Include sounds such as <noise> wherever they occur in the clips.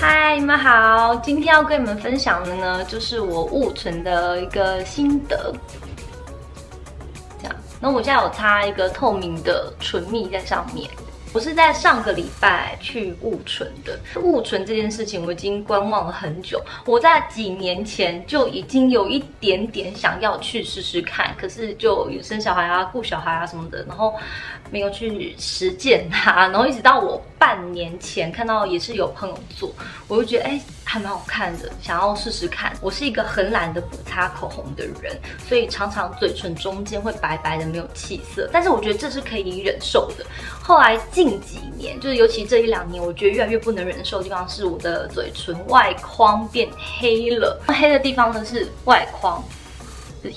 嗨，你们好！今天要跟你们分享的呢，就是我雾唇的一个心得。这样，那我现在有擦一个透明的唇蜜在上面。我是在上个礼拜去物存的。物存这件事情，我已经观望了很久。我在几年前就已经有一点点想要去试试看，可是就有生小孩啊、顾小孩啊什么的，然后没有去实践它。然后一直到我半年前看到也是有朋友做，我就觉得哎。还蛮好看的，想要试试看。我是一个很懒得补擦口红的人，所以常常嘴唇中间会白白的，没有气色。但是我觉得这是可以忍受的。后来近几年，就是尤其这一两年，我觉得越来越不能忍受的地方是我的嘴唇外框变黑了。黑的地方呢是外框。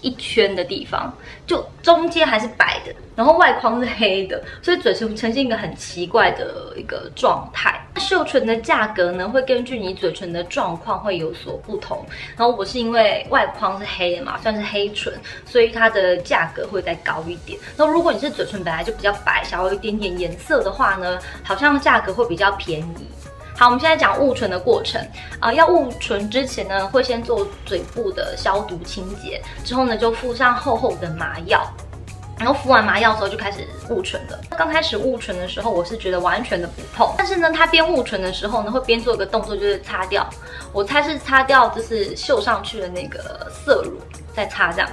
一圈的地方，就中间还是白的，然后外框是黑的，所以嘴唇呈现一个很奇怪的一个状态。秀唇的价格呢，会根据你嘴唇的状况会有所不同。然后我是因为外框是黑的嘛，算是黑唇，所以它的价格会再高一点。那如果你是嘴唇本来就比较白，想要一点点颜色的话呢，好像价格会比较便宜。好，我们现在讲雾唇的过程啊。要雾唇之前呢，会先做嘴部的消毒清洁，之后呢就敷上厚厚的麻药，然后敷完麻药之后就开始雾唇了。刚开始雾唇的时候，我是觉得完全的不痛，但是呢，它边雾唇的时候呢，会边做一个动作，就是擦掉。我猜是擦掉，就是绣上去的那个色乳，再擦这样。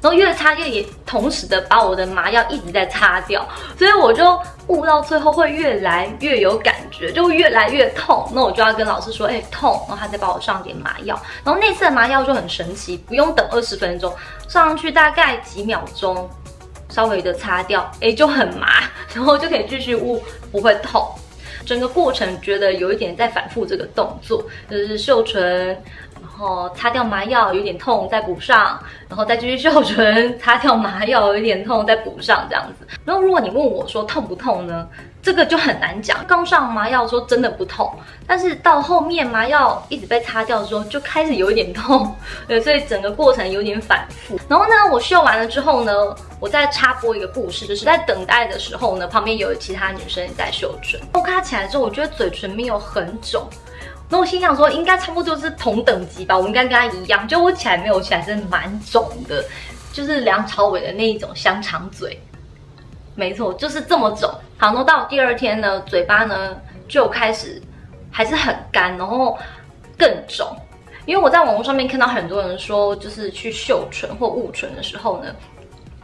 然后越擦越也同时的把我的麻药一直在擦掉，所以我就捂到最后会越来越有感觉，就越来越痛。那我就要跟老师说，哎痛，然后他再帮我上点麻药。然后那次的麻药就很神奇，不用等二十分钟，上上去大概几秒钟，稍微的擦掉，哎就很麻，<laughs> 然后就可以继续捂，不会痛。整个过程觉得有一点在反复这个动作，就是秀唇。然后擦掉麻药有点痛，再补上，然后再继续秀唇，擦掉麻药有点痛，再补上这样子。然后如果你问我说痛不痛呢？这个就很难讲。刚上麻药说真的不痛，但是到后面麻药一直被擦掉之后就开始有一点痛，对，所以整个过程有点反复。然后呢，我秀完了之后呢，我再插播一个故事，就是在等待的时候呢，旁边有其他女生在秀唇。我看起来之后，我觉得嘴唇没有很肿。那我心想说，应该差不多就是同等级吧，我们应该跟他一样。就我起来没有起来，真的蛮肿的，就是梁朝伟的那一种香肠嘴，没错，就是这么肿。好，那到第二天呢，嘴巴呢就开始还是很干，然后更肿。因为我在网络上面看到很多人说，就是去秀唇或雾唇的时候呢。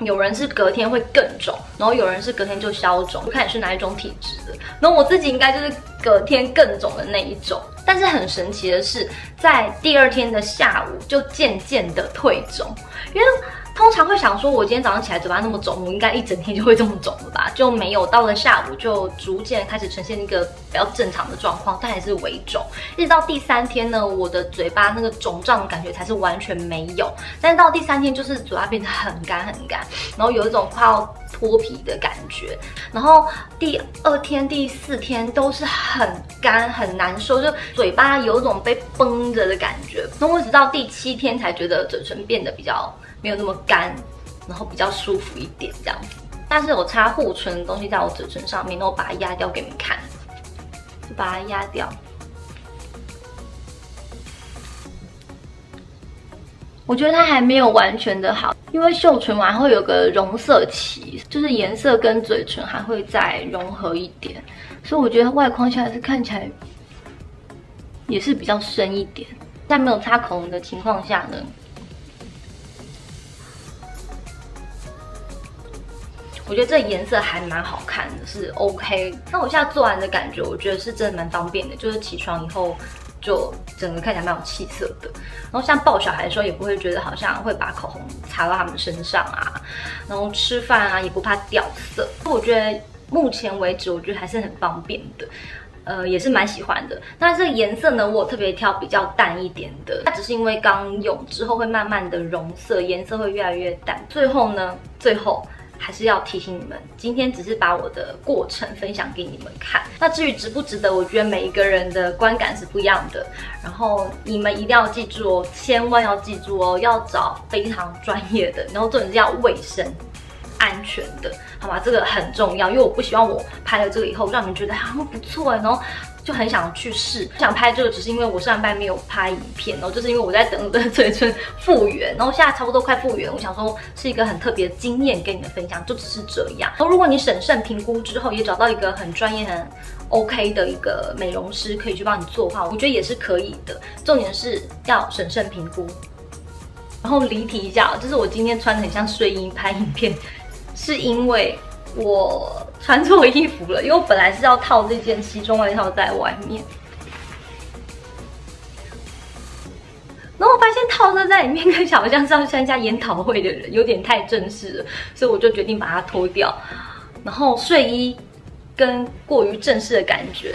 有人是隔天会更肿，然后有人是隔天就消肿，就看你是哪一种体质的。那我自己应该就是隔天更肿的那一种，但是很神奇的是，在第二天的下午就渐渐的退肿，因为。通常会想说，我今天早上起来嘴巴那么肿，我应该一整天就会这么肿了吧？<laughs> 就没有，到了下午就逐渐开始呈现一个比较正常的状况，但还是微肿。一直到第三天呢，我的嘴巴那个肿胀的感觉才是完全没有。但是到第三天，就是嘴巴变得很干很干，然后有一种快要脱皮的感觉。然后第二天、第四天都是很干很难受，就嘴巴有种被绷着的感觉。那我直到第七天才觉得嘴唇变得比较。没有那么干，然后比较舒服一点这样。但是我擦护唇的东西在我嘴唇上面，然后把它压掉给你们看，就把它压掉。我觉得它还没有完全的好，因为秀唇完会有个融色期，就是颜色跟嘴唇还会再融合一点，所以我觉得外框下来是看起来也是比较深一点。在没有擦口红的情况下呢。我觉得这颜色还蛮好看的，是 OK。那我现在做完的感觉，我觉得是真的蛮方便的，就是起床以后就整个看起来蛮有气色的。然后像抱小孩的时候，也不会觉得好像会把口红擦到他们身上啊。然后吃饭啊，也不怕掉色。我觉得目前为止，我觉得还是很方便的，呃，也是蛮喜欢的。但这个颜色呢，我特别挑比较淡一点的，它只是因为刚用之后会慢慢的融色，颜色会越来越淡。最后呢，最后。还是要提醒你们，今天只是把我的过程分享给你们看。那至于值不值得，我觉得每一个人的观感是不一样的。然后你们一定要记住哦，千万要记住哦，要找非常专业的，然后重点是要卫生、安全的，好吗？这个很重要，因为我不希望我拍了这个以后让你们觉得好像不错，然后。就很想去试，想拍这个，只是因为我上半没有拍影片哦，就是因为我在等我的 <laughs> 嘴唇复原，然后现在差不多快复原，我想说是一个很特别的经验跟你们分享，就只是这样。然后如果你审慎评估之后，也找到一个很专业、很 OK 的一个美容师可以去帮你做的话，我觉得也是可以的。重点是要审慎评估。然后离题一下，就是我今天穿的很像睡衣拍影片，是因为。我穿错衣服了，因为我本来是要套这件西装外套在外面，然后我发现套这在里面跟好像是要参加研讨会的人，有点太正式了，所以我就决定把它脱掉。然后睡衣跟过于正式的感觉，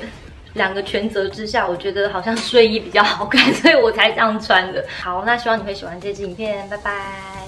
两个权责之下，我觉得好像睡衣比较好看，所以我才这样穿的。好，那希望你会喜欢这支影片，拜拜。